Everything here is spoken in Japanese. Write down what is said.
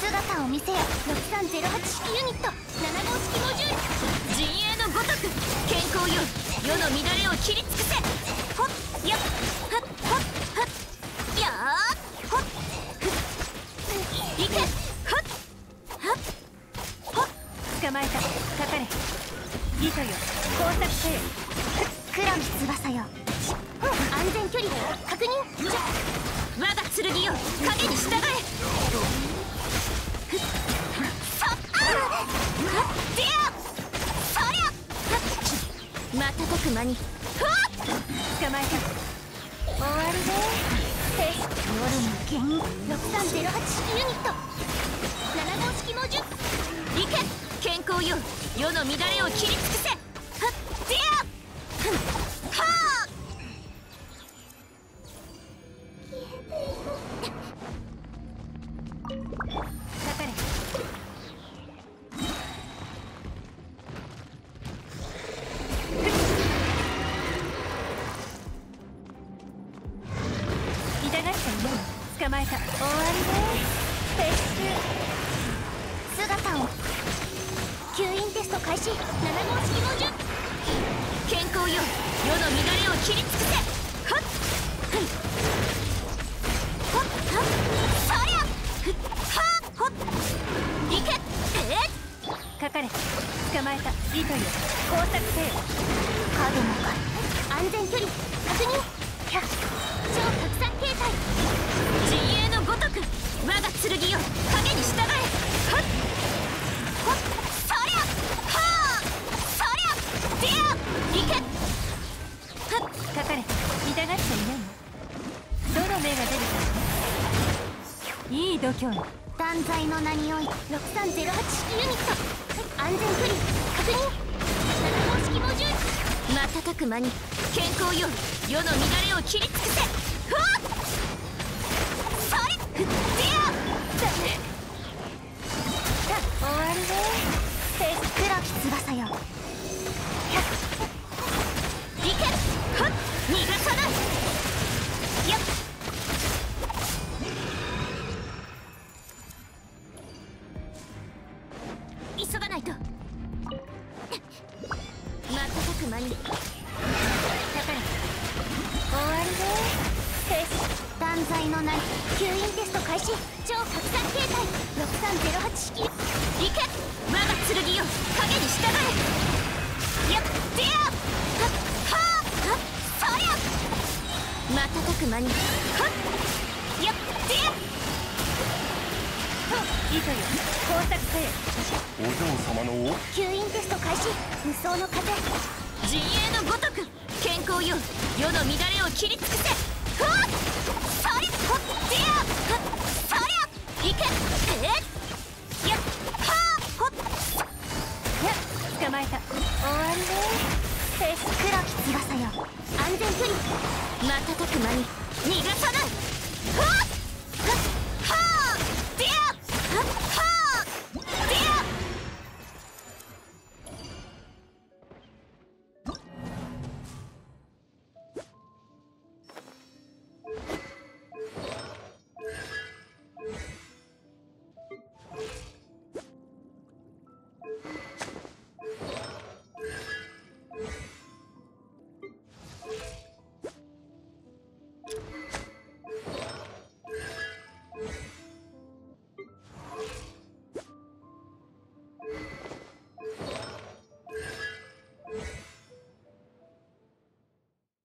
姿を見せよ6308式ユニット7号式モジュール陣営のごとく健康よ世の乱れを切り尽くせほっやっはっはっはっやーほっいけはっはっほっ捕まえたかかれ糸よ工作せよ黒の翼よ安全距離確認じゃ我が剣よ影に従えそっあっでやそりゃ瞬く間に。ふわっ。捕まえた終わりねえ夜の剣6308ユニット7号式モジュいけ健康よ世の乱れを切り尽くせはっでやふんまえた。終わりね撤収。姿を。吸引テスト開始。7号式モジュ健康よ。世の乱れを切り尽くせ。はっ。はい。ほっ。はっ。そりゃ。ふっ。はっ。ほっいけ。えっ。かかれ。捕まえた。糸よ工作せよ。影のか安全距離。確認。ひゃ超拡散剣よ影に従え。はっほっそりゃはあそりゃでやいけ。はっかかれ痛がっちゃいないの。どの目が出るかいい度胸。ね断罪の名におい6308式ユニット。安全距離確認。7号式モジュール瞬く間に健康よ世の乱れを切り尽くせふわっそれふって急がないと。瞬く間に。かかれ終わりね。断罪の名吸引テスト開始。超拡散形態。6308式。いけ。我が剣よ。糸よ工作せよお嬢様の吸引テスト開始無双の風陣営のごとく健康よ世の乱れを切り尽くせふわっそりほってやはっそりゃいけえっやっはあほっや捕まえた終わりね黒き翼よ安全距離瞬く間に逃がさないふわっ